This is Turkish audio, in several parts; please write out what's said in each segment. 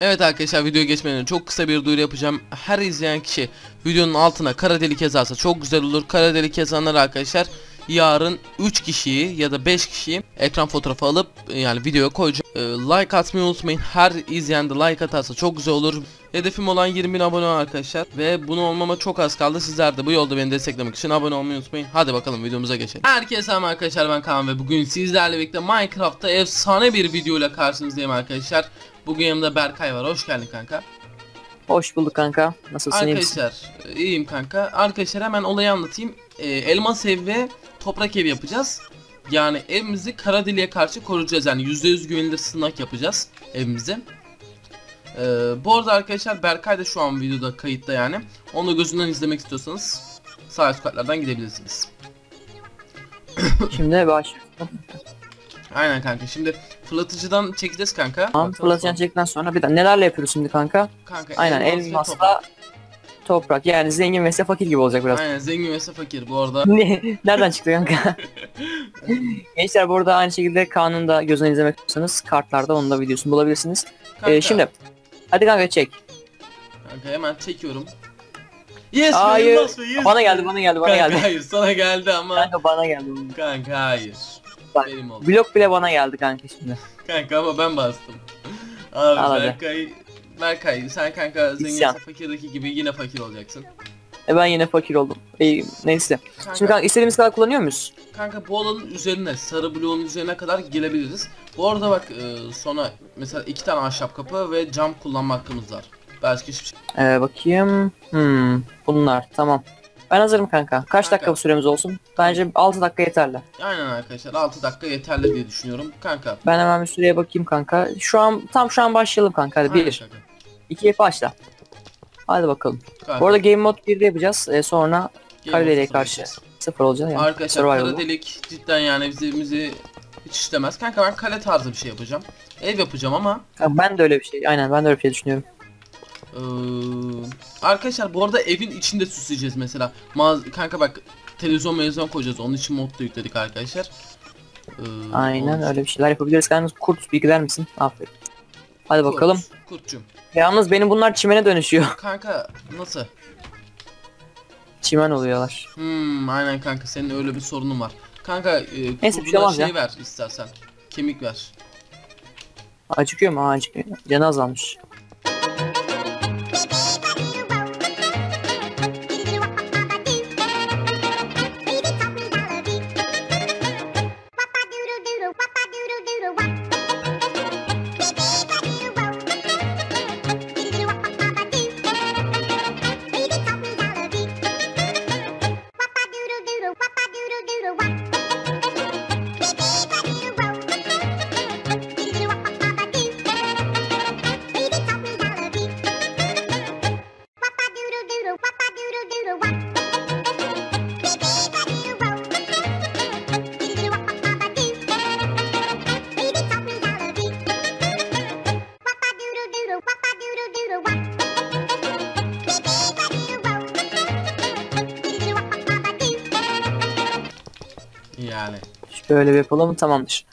Evet arkadaşlar videoya geçmeden çok kısa bir duyuru yapacağım. Her izleyen kişi videonun altına kara delik yazarsa çok güzel olur. Kara delik yazanlar arkadaşlar yarın 3 kişiyi ya da 5 kişiyi ekran fotoğrafı alıp e, yani videoya koyacağım. E, like atmayı unutmayın. Her izleyen de like atarsa çok güzel olur. Hedefim olan 20.000 abone arkadaşlar ve bunu olmama çok az kaldı. Sizler de bu yolda beni desteklemek için abone olmayı unutmayın. Hadi bakalım videomuza geçelim. Herkese selam arkadaşlar ben Kaan ve bugün sizlerle birlikte Minecraft'ta efsane bir videoyla karşınızdayım arkadaşlar. Bugün yanımda Berkay var. Hoş geldin kanka. Hoş bulduk kanka. Nasılsın iyi? Arkadaşlar e, iyiyim kanka. Arkadaşlar hemen olayı anlatayım. Ee, elmas ev ve toprak ev yapacağız. Yani evimizi kara deliğe karşı koruyacağız. Yani %100 güvenilir sığınak yapacağız evimizi. Ee, bu arada arkadaşlar Berkay da şu an videoda kayıtta yani. Onu gözünden izlemek istiyorsanız sağ üst katlardan gidebilirsiniz. Şimdi başlıyoruz. Aynen kanka. Şimdi fırlatıcıdan çekeceğiz kanka. Tamam fırlatıcıdan çektikten sonra bir de nelerle yapıyoruz şimdi kanka? Kanka, Aynen elmas ve elmasla toprak. toprak. Yani zengin ve fakir gibi olacak biraz. Aynen zengin ve fakir bu arada. Ne- Nereden çıktı kanka? Gençler bu arada aynı şekilde Kaan'ın da gözünden izlemek istiyorsanız kartlarda onun da videosunu bulabilirsiniz. Kanka, Ee, şimdi hadi kanka çek. Kanka hemen çekiyorum. Yes be, Hayır. elmas be, yes Bana geldi bana geldi bana Kanka, geldi. hayır sana geldi ama Kanka bana geldi. kanka hayır. Bak, Benim oldu. Blok bile bana geldi kanka şimdi. Kanka ama ben bastım. Abi Al hadi. Berkay Berkay sen kanka zengin İsyan. fakirdeki gibi yine fakir olacaksın. E ben yine fakir oldum. E, neyse. Şimdi kanka istediğimiz kadar kullanıyor muyuz? kanka bu alanın üzerine sarı bloğun üzerine kadar gelebiliriz. Bu arada bak e, sonra mesela iki tane ahşap kapı ve cam kullanma hakkımız var. Başka hiçbir şey. Ee, bakayım. Hmm, bunlar tamam. Ben hazırım kanka. Kaç Kanka. dakika süremiz olsun? Bence 6 dakika yeterli. Aynen arkadaşlar 6 dakika yeterli diye düşünüyorum. Kanka. Ben hemen bir süreye bakayım kanka. Şu an tam şu an başlayalım kanka. Hadi aynen 1 kanka. 2 başla. Hadi bakalım. Kanka, Bu arada game mode 1'de yapacağız. Ee, sonra Karadeli'ye karşı. 0 olacağız yani. Arkadaşlar Survival'da. kara delik cidden yani bizi, bizi hiç istemez. Kanka ben kale tarzı bir şey yapacağım. Ev yapacağım ama Kanka ben de öyle bir şey. Aynen ben de öyle bir şey düşünüyorum. Eee, arkadaşlar bu arada evin içinde süsleyeceğiz mesela. Mağaz kanka bak televizyon mezon koyacağız. Onun için mod da yükledik arkadaşlar. Eee, Aynen öyle bir şeyler yapabiliriz. Kanka kurt bilgiler misin? Aferin. Hadi Kurt, bakalım. Kurtçum. Yalnız benim bunlar çimene dönüşüyor. Kanka nasıl? Çimen oluyorlar. Hmm aynen kanka senin öyle bir sorunun var. Kanka e, Neyse, bir şey şey ya. ver istersen. Kemik ver. Acıkıyor mu? Acıkıyor. Canı azalmış. Yani. Şöyle bir yapalım tamamdır.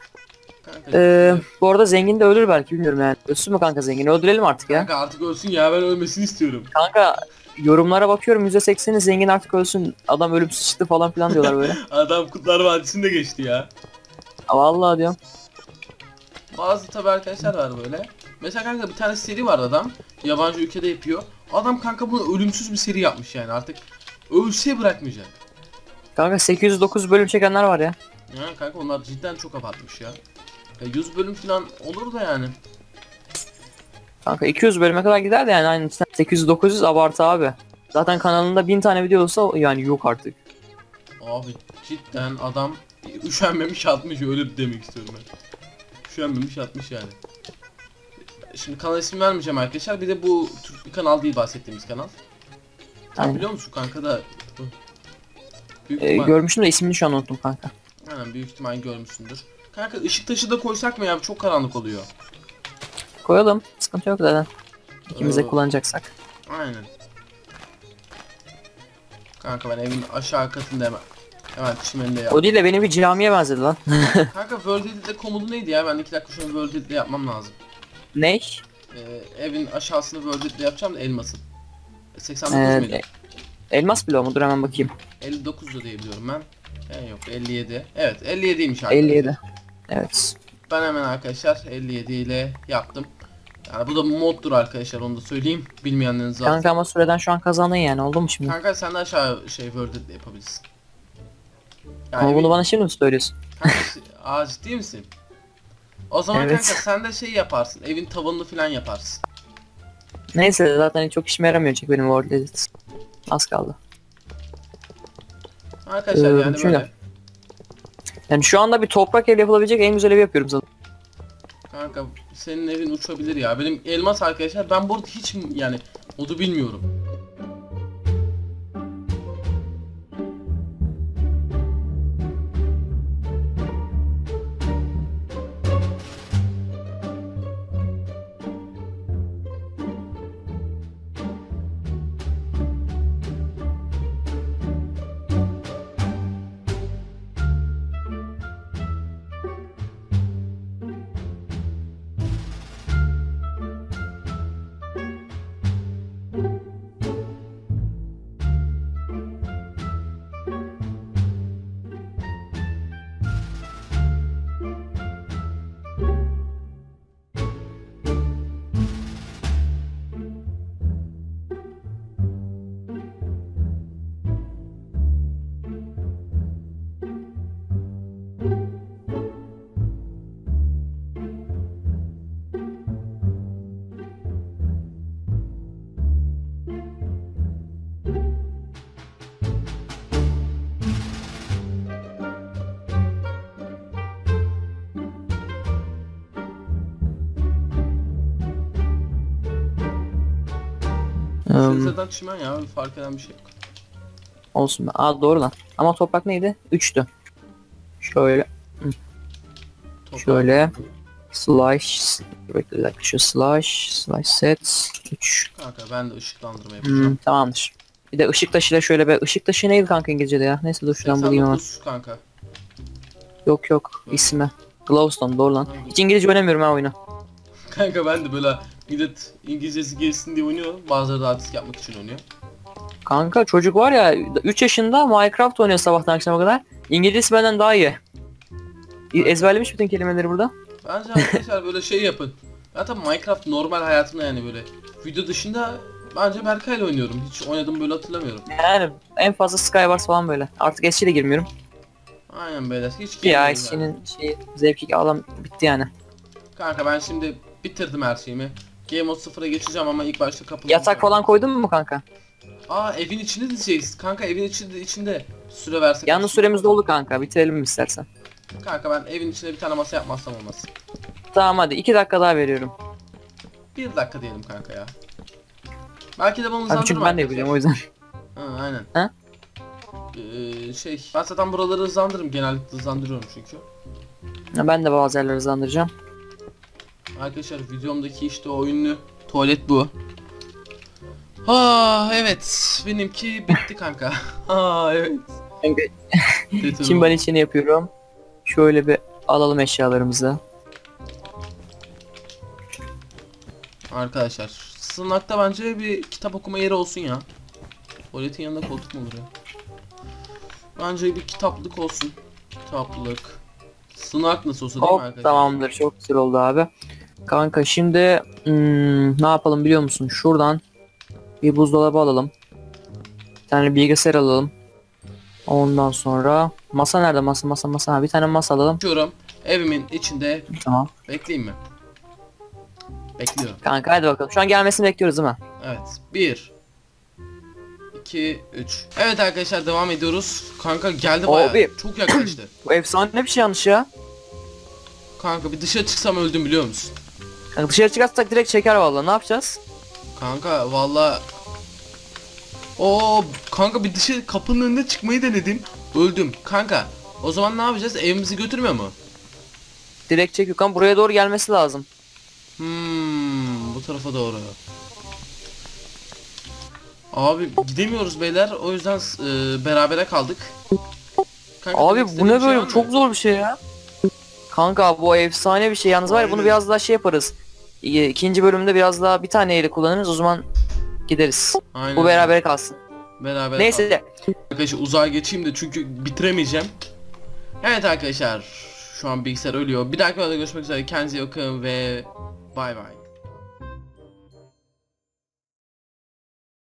Kanka, Ee, bu arada zengin de ölür belki bilmiyorum yani. Ölsün mü kanka zengin? Öldürelim artık ya. kanka artık ölsün ya ben ölmesini istiyorum. Kanka yorumlara bakıyorum %80'i zengin artık ölsün. Adam ölümsüz çıktı falan filan diyorlar böyle. Adam Kutlar Vadisi'nde geçti ya. Vallahi diyorum. Bazı tabi arkadaşlar var böyle. Mesela kanka bir tane seri var adam. Yabancı ülkede yapıyor. Adam kanka bunu ölümsüz bir seri yapmış yani artık. Ölse bırakmayacak. Kanka 809 bölüm çekenler var ya. Yani kanka onlar cidden çok abartmış ya. ya 100 bölüm falan olur da yani. Kanka 200 bölüme kadar gider de yani aynı 800-900 abartı abi. Zaten kanalında 1000 tane video olsa yani yok artık. Abi cidden adam üşenmemiş atmış öyle demek istiyorum ben. Üşenmemiş atmış yani. Şimdi kanal ismi vermeyeceğim arkadaşlar. Bir de bu Türk bir kanal değil bahsettiğimiz kanal. Aynen. biliyor musun kanka da. Büyük Ee, ihtimal, görmüştüm de ismini şu an unuttum kanka. aynen büyük ihtimal görmüşsündür. Kanka ışık taşı da koysak mı ya? Çok karanlık oluyor. Koyalım. Sıkıntı yok zaten. İkimiz de Ee, kullanacaksak. Aynen. Kanka ben evin aşağı katında hemen. Hemen çimeninde yap. O değil de benim bir camiye benzedi lan. Kanka World Edit'le komodu neydi ya? Ben iki dakika şunu World Edit'le yapmam lazım. Ney? Ee, evin aşağısını böyle yapacağım da elmasın. 89 Ee, muydu? elmas bloğu mu? Dur hemen bakayım. 59 da diye biliyorum ben. Yani yok 57. Evet 57'ymiş arkadaşlar. 57. Evet. Ben hemen arkadaşlar 57 ile yaptım. Yani bu da moddur arkadaşlar onu da söyleyeyim. Bilmeyenleriniz var. Kanka ama süreden şu an kazandın yani oldu mu şimdi? Kanka sen de aşağı şey Word'de de yapabilirsin. Yani Ama bunu bana şimdi mi söylüyorsun? Kanka, aa ciddi misin? O zaman Evet. kanka sen de şey yaparsın. Evin tavanını falan yaparsın. Neyse zaten çok işime yaramıyor çünkü benim Word Edit. Az kaldı. Arkadaşlar Ee, yani şöyle. böyle. Yani şu anda bir toprak ev yapılabilecek en güzel evi yapıyorum zaten. Kanka senin evin uçabilir ya. Benim elmas arkadaşlar ben burada hiç yani modu bilmiyorum. Zaten çimen ya fark eden bir şey yok. olsun be. Aa doğru lan. Ama toprak neydi? 3'tü. Şöyle, Toprak. şöyle. Slash, bekle bir dakika şu slash, slash set 3. Kanka ben de ışıklandırma yapacağım. Hmm, tamamdır. Bir de ışık taşıyla şöyle be. Işık taşı neydi kanka İngilizce'de ya? Neyse dur şuradan bulayım. 89 kanka. Yok yok ismi. Glowstone doğru lan. Hiç İngilizce oynamıyorum ha oyunu. Kanka ben de böyle millet İngilizcesi gelsin diye oynuyor. Bazıları da artist yapmak için oynuyor. Kanka çocuk var ya 3 yaşında Minecraft oynuyor sabahtan akşama kadar. İngilizcesi benden daha iyi. Ezberlemiş bütün kelimeleri burada. Bence arkadaşlar böyle şey yapın. Zaten Minecraft normal hayatımda yani böyle. Video dışında bence Berkay'la oynuyorum. Hiç oynadım böyle hatırlamıyorum. Yani en fazla Skywars falan böyle. Artık eski de girmiyorum. Aynen beyler. Hiç Ya girmiyorum yani. senin şey zevki alan bitti yani. Kanka ben şimdi bitirdim her şeyimi. Game Mode 0'a geçeceğim ama ilk başta kapı. Yatak falan koydun mu kanka? Aa evin içinde diyeceğiz. Kanka evin içinde, içinde süre versek. Yalnız süremiz dolu kanka. Bitirelim mi istersen? Kanka ben evin içinde bir tane masa yapmazsam olmaz. Tamam hadi 2 dakika daha veriyorum. Bir dakika diyelim kanka ya. Belki de bunu Abi hızlandırırım çünkü ben de yapacağım o yüzden. Ha, aynen. Ha? Ee, şey ben zaten buraları hızlandırırım genellikle hızlandırıyorum çünkü. Ya Ben de bazı yerleri hızlandıracağım. Arkadaşlar videomdaki işte o ünlü tuvalet bu. Ha evet benimki bitti kanka. Ha evet. Şimdi ben içini yapıyorum. Şöyle bir alalım eşyalarımızı. Arkadaşlar sınavda bence bir kitap okuma yeri olsun ya. Tuvaletin yanında koltuk mu olur ya? Bence bir kitaplık olsun. Kitaplık. Sınak nasıl olsa değil mi Hop arkadaşlar? tamamdır çok güzel oldu abi. Kanka şimdi hmm, ne yapalım biliyor musun? Şuradan bir buzdolabı alalım. Bir tane bilgisayar alalım. Ondan sonra masa nerede masa masa masa ha, bir tane masa alalım. Açıyorum. Evimin içinde Tamam. bekleyeyim mi? Bekliyorum. Kanka hadi bakalım. Şu an gelmesini bekliyoruz değil mi? Evet. 1 2 3 Evet arkadaşlar devam ediyoruz. Kanka geldi bayağı. Abi. Çok yaklaştı. Bu efsane bir şey yanlış ya. Kanka bir dışarı çıksam öldüm biliyor musun? Kanka dışarı çıkarsak direkt çeker vallahi. Ne yapacağız? Kanka valla Oo kanka bir dışarı kapının önüne çıkmayı denedim. Öldüm. Kanka o zaman ne yapacağız? Evimizi götürmüyor mu? Direkt çekiyor. Kanka buraya doğru gelmesi lazım. Hmm, bu tarafa doğru. Abi gidemiyoruz beyler. O yüzden e, berabere kaldık. Kanka, Abi bu ne şey böyle? mı? Çok zor bir şey ya. Kanka bu efsane bir şey. Yalnız var ya bunu biraz daha şey yaparız. İkinci bölümde biraz daha bir tane yeri kullanırız o zaman gideriz. Aynen. Bu beraber kalsın. Beraber Neyse Arkadaşlar uzağa geçeyim de çünkü bitiremeyeceğim. Evet arkadaşlar. Şu an bilgisayar ölüyor. Bir dahaki videoda görüşmek üzere. Kendinize iyi bakın ve bay bay.